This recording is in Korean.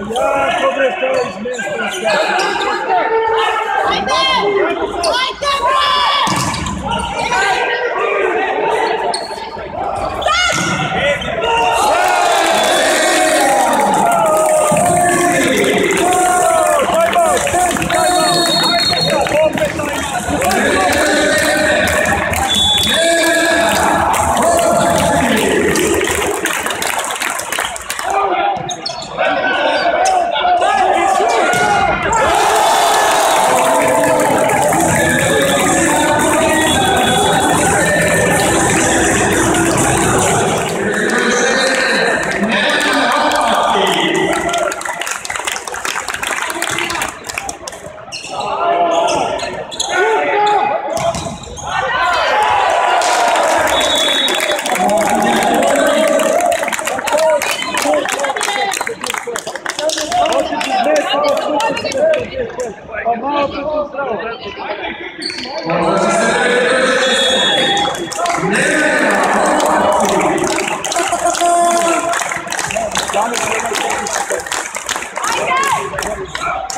E a progressão. Tomar a posição. Michael!